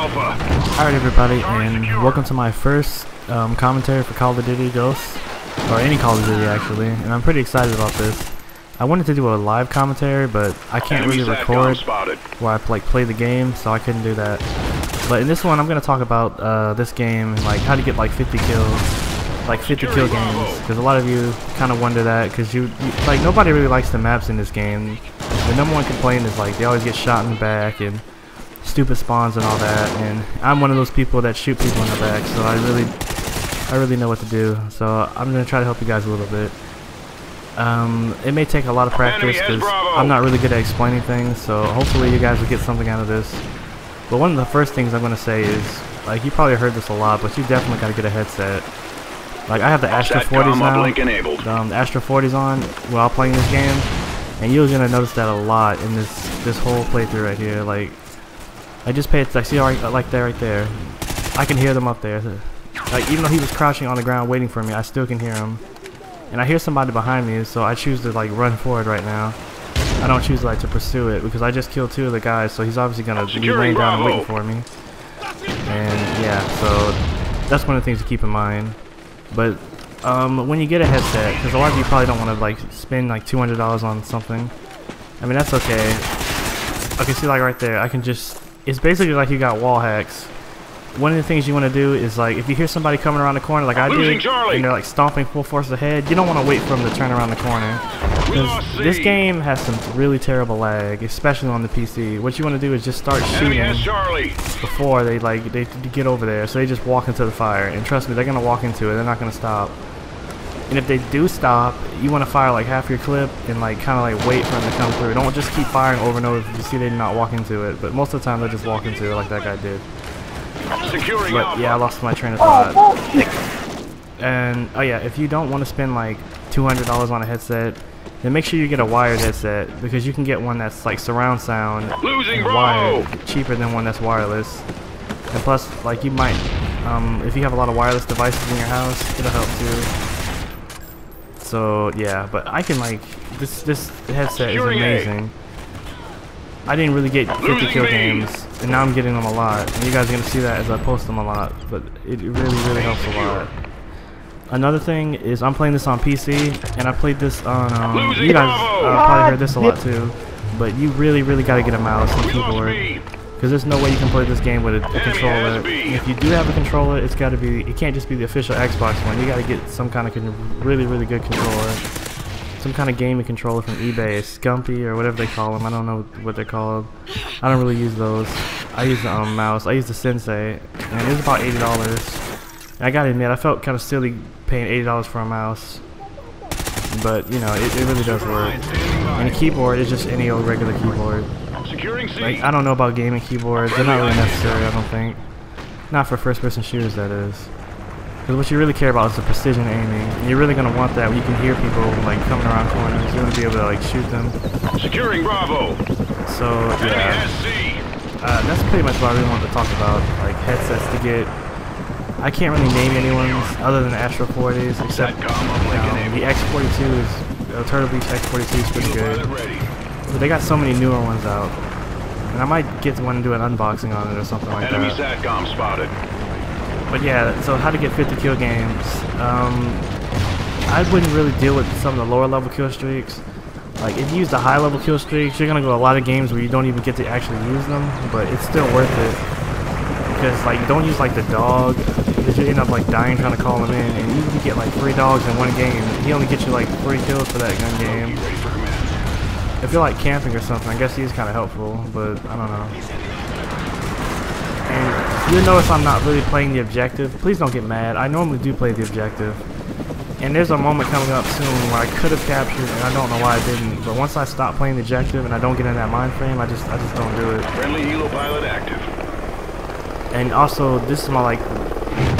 Alpha. Alright everybody, and welcome to my first um, commentary for Call of Duty Ghosts, or any Call of Duty actually, and I'm pretty excited about this. I wanted to do a live commentary, but I can't really record where I like play the game, so I couldn't do that. But in this one, I'm gonna talk about uh, this game, like how to get like 50 kills, like 50 kill games, because a lot of you kind of wonder that, because you, you like nobody really likes the maps in this game. The number one complaint is like they always get shot in the back and stupid spawns and all that, and I'm one of those people that shoot people in the back, so I really, I really know what to do. So I'm gonna try to help you guys a little bit. Um, it may take a lot of practice because I'm not really good at explaining things, so hopefully you guys will get something out of this. But one of the first things I'm gonna say is, like you probably heard this a lot, but you definitely gotta get a headset. Like I have the Astro 40s SATCOM now um, the Astro 40s on while playing this game, and you're gonna notice that a lot in this this whole playthrough right here. Like, I just pay it. I see right, like that right there. I can hear them up there. Like even though he was crouching on the ground waiting for me, I still can hear him. And I hear somebody behind me, so I choose to like run forward right now. I don't choose like to pursue it because I just killed two of the guys, so he's obviously gonna be laying down and waiting for me. And yeah, so that's one of the things to keep in mind. But um, when you get a headset, because a lot of you probably don't want to like spend like $200 on something. I mean that's okay. Okay, see like right there, I can just. It's basically like you got wall hacks. One of the things you want to do is like if you hear somebody coming around the corner like I did, Charlie. and they're like stomping full force ahead, you don't want to wait for them to turn around the corner. We Because lost this game has some really terrible lag, especially on the PC. What you want to do is just start shooting before they like they get over there. So they just walk into the fire, and trust me, they're gonna walk into it. They're not gonna stop. And if they do stop, you want to fire like half your clip and like kind of like wait for them to come through. Don't just keep firing over and over if you see they're not walk into it. But most of the time they just walk into it like that guy did. Securing But yeah, I lost my train of thought. And oh yeah, if you don't want to spend like $200 on a headset, then make sure you get a wired headset because you can get one that's like surround sound Losing and Bravo. wired cheaper than one that's wireless. And plus, like you might, um, if you have a lot of wireless devices in your house, it'll help too. So yeah, but I can like this this headset is amazing. I didn't really get 50 kill games, and now I'm getting them a lot. And you guys are gonna see that as I post them a lot, but it really really helps a lot. Another thing is I'm playing this on PC, and I played this on. Um, you guys uh, probably heard this a lot too, but you really really gotta get a mouse and keyboard B. because there's no way you can play this game with a, a controller. And if you do have a controller, it's got to be. It can't just be the official Xbox one. You got to get some kind of con- really really good controller, some kind of gaming controller from eBay, a Scumpy or whatever they call them. I don't know what they're called. I don't really use those. I use the um, mouse. I use the Sensei, and it was about eighty dollars. I gotta admit, I felt kind of silly paying eighty dollars for a mouse, but you know, it, it really does work. And a keyboard is just any old regular keyboard. Like, I don't know about gaming keyboards. They're not really necessary, I don't think. Not for first-person shooters, that is. Because what you really care about is the precision aiming. And you're really going to want that when you can hear people, like, coming around corners. You want to be able to, like, shoot them. Securing Bravo. So, yeah. Uh, that's pretty much what I really wanted to talk about. Like, headsets to get. I can't really name anyone other than Astro 40s, except SATCOM uplink the X42 is... Uh, Turtle Beach X42 is pretty good. But they got so many newer ones out. And I might get one and do an unboxing on it or something like Enemy that. SATCOM spotted. But yeah, so how to get 50 kill games. Um, I wouldn't really deal with some of the lower level kill streaks. Like if you use the high level kill streaks, you're gonna go a lot of games where you don't even get to actually use them, but it's still worth it. Because like don't use like the dog, because you end up like dying trying to call him in, and you get like three dogs in one game, he only gets you like three kills for that gun game. If you're like camping or something, I guess he's kind of helpful, but I don't know. And you'll notice I'm not really playing the objective. Please don't get mad. I normally do play the objective. And there's a moment coming up soon where I could have captured, and I don't know why I didn't. But once I stop playing the objective and I don't get in that mind frame, I just I just don't do it. Friendly helo pilot active. And also, this is my like,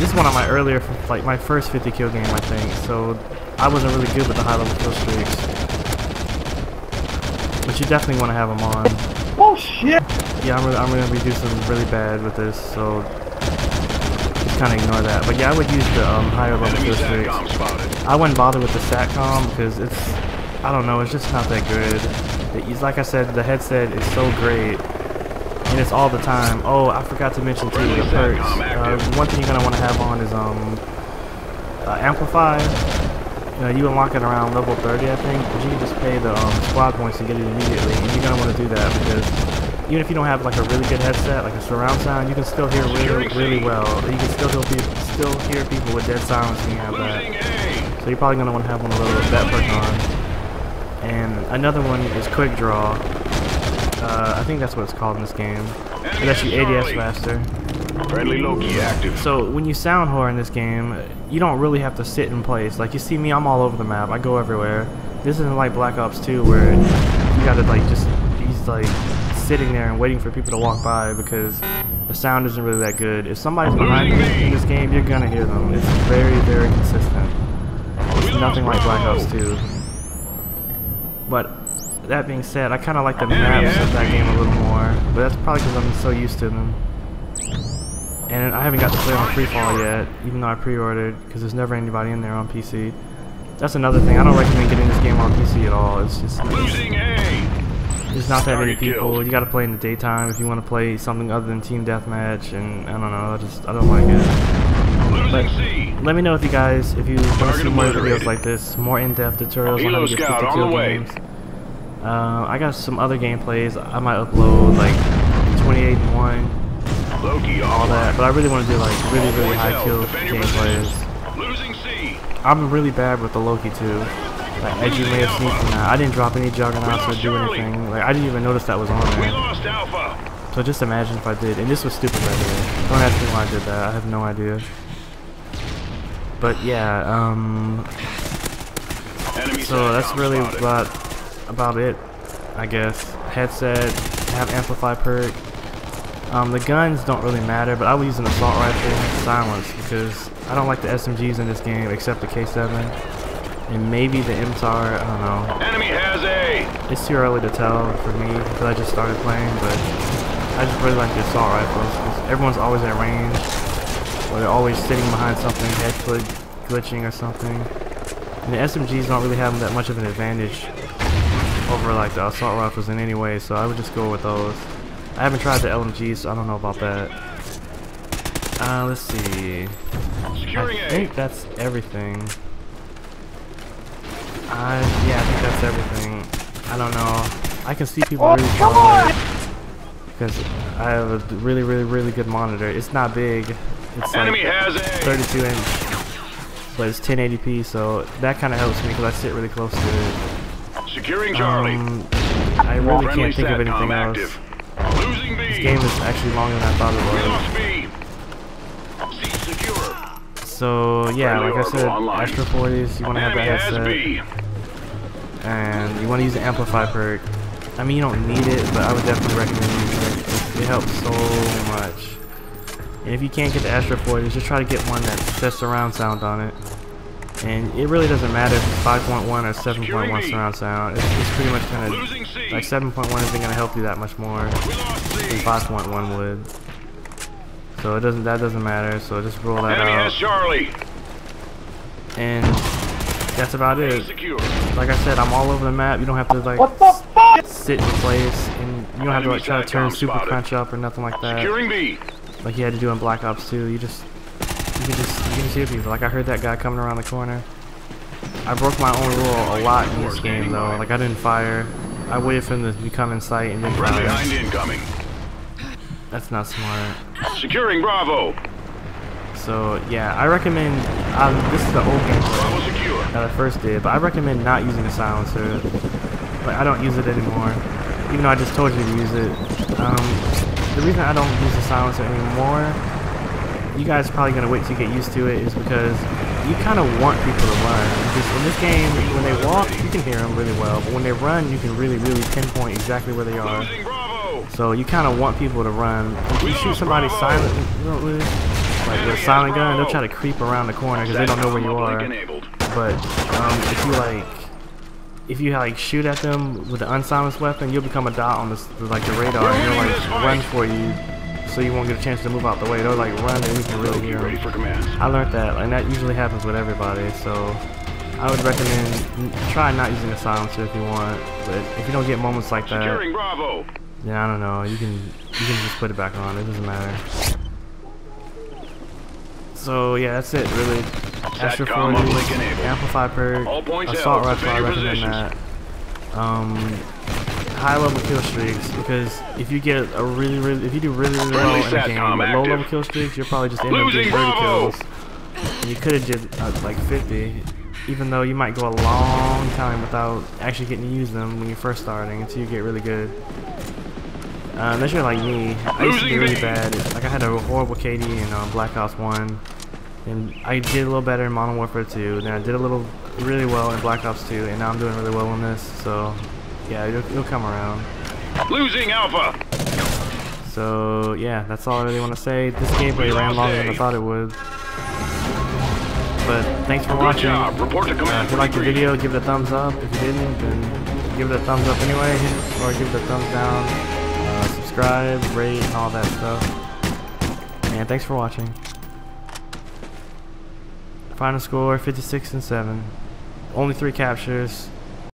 this is one of my earlier, like my first 50 kill game, I think. So I wasn't really good with the high level kill streaks. But you definitely want to have them on. Oh shit! Yeah, I'm, really, I'm gonna be doing some really bad with this, so just kind of ignore that. But yeah, I would use the um, higher level kill streaks. I wouldn't bother with the SATCOM because it's, I don't know, it's just not that good. It's like I said, the headset is so great and it's all the time. Oh, I forgot to mention too the perks. Uh, one thing you're gonna want to have on is um uh, amplify. You know, you unlock it around level 30, I think, but you can just pay the um, squad points to get it immediately, and you're gonna want to do that because even if you don't have like a really good headset, like a surround sound, you can still hear really, really well. You can still hear people, still hear people with dead silence when you have that. So you're probably gonna want to have one of those that perk on. And another one is quick draw. Uh, I think that's what it's called in this game. It lets you ADS faster. Friendly Loki active. So when you sound whore in this game, you don't really have to sit in place. Like you see me, I'm all over the map. I go everywhere. This isn't like Black Ops 2 where you gotta like just he's like sitting there and waiting for people to walk by because the sound isn't really that good. If somebody's behind you in this game, you're gonna hear them. It's very, very consistent. It's nothing like Black Ops 2. But that being said, I kind of like the maps of that game a little more. But that's probably because I'm so used to them. And I haven't got to play on Freefall yet, even though I pre-ordered, because there's never anybody in there on PC. That's another thing. I don't recommend getting this game on PC at all. It's just Losing A. there's not that many people. You got to play in the daytime if you want to play something other than team deathmatch. And I don't know. I just I don't like it. C. Let me know if you guys if you want to see more videos like this, more in-depth tutorials on how to get scout 50 kill games. Uh, I got some other gameplays. I might upload like 28 and 1, Loki all that. But I really want to do like really really high kill gameplays. position. Losing C. I'm really bad with the Loki too. Like as you may have seen from that, I didn't drop any juggernauts or do anything. Like I didn't even notice that was on there. So just imagine if I did. And this was stupid right here. Don't ask me why I did that. I have no idea. But yeah, um, so that's really spotted. About it, I guess. Headset, have amplify perk. Um, the guns don't really matter, but I would use an assault rifle and silence because I don't like the SMGs in this game except the K7 and maybe the MTAR. I don't know. Enemy has A. It's too early to tell for me because I just started playing, but I just really like the assault rifles 'cause everyone's always at range, or they're always sitting behind something, head glitching or something. And the SMGs don't really have that much of an advantage over like the assault rifles in any way, so I would just go with those. I haven't tried the LMGs, so I don't know about that. Uh, let's see. Securing I A. think that's everything. I yeah, I think that's everything. I don't know. I can see people really far because I have a really, really, really good monitor. It's not big. It's Enemy like has 32 inch, but it's 1080p, so that kind of helps me because I sit really close to it. Securing Charlie. Um, I really can't think of anything else. active. Losing B. This game is actually longer than I thought it lost B. C secure. was. So yeah, like I said. Astro 40s, you want to have that headset. And you want to use the amplify perk. I mean, you don't need it, but I would definitely recommend using it. It helps so much. And if you can't get the Astro 40, just try to get one that says surround sound on it. And it really doesn't matter if it's 5.1 or 7.1 B. surround sound. It's, it's pretty much gonna like 7.1 isn't gonna help you that much more We lost than C. 5.1 would. So it doesn't that doesn't matter. So just roll that Enemy has out. Charlie. And that's about it. Like I said, I'm all over the map. You don't have to like sit in place, and you don't have to like try to turn super SATCOM crunch up or nothing like that. Like you had to do in Black Ops 2. You just you can just you can just hear people. Like I heard that guy coming around the corner. I broke my own rule a lot in this game though. Like I didn't fire. I waited for him to become in sight and then fire. hind incoming. That's not smart. Securing Bravo. So yeah, I recommend. Um, this is the old secure. that I first did, but I recommend not using a silencer. Like I don't use it anymore, even though I just told you to use it. Um, the reason I don't use the silencer anymore, you guys are probably gonna wait to get used to it, is because you kind of want people to run. Because in this game, when they walk, you can hear them really well, but when they run, you can really, really pinpoint exactly where they are. So you kind of want people to run. If you shoot somebody silently, like with a silent gun, they'll try to creep around the corner because they don't know where you are. But um, if you like, if you like shoot at them with an unsilenced weapon, you'll become a dot on this like the radar, and they'll like run for you, so you won't get a chance to move out the way. They'll like run, and you can really hear them. I learned that, and that usually happens with everybody. So I would recommend try not using a silencer if you want, but if you don't get moments like that, Securing Bravo. Yeah, I don't know. You can you can just put it back on. It doesn't matter. So yeah, that's it really. SATCOM 40, amplify perk, assault rifle. I recommend that. Um, high level kill streaks because if you get a really really if you do really really well in a game low level kill streaks, you're probably just end up getting 30 Bravo. kills. And you could have did uh, like 50, even though you might go a long time without actually getting to use them when you're first starting until you get really good. Uh, unless you're like me, I used to be really bad. Like I had a horrible KD in uh, Black Ops 1, and I did a little better in Modern Warfare 2. Then I did a little really well in Black Ops 2, and now I'm doing really well in this. So yeah, you'll, you'll come around. Losing Alpha. So yeah, that's all I really want to say. This gameplay ran longer than I thought it would. But thanks for Good watching. job. Report to Uh, command. if you liked the video, give it a thumbs up. If you didn't, then give it a thumbs up anyway, or give it a thumbs down. Uh, subscribe, rate, all that stuff. And thanks for watching. Final score 56 and 7. Only three captures.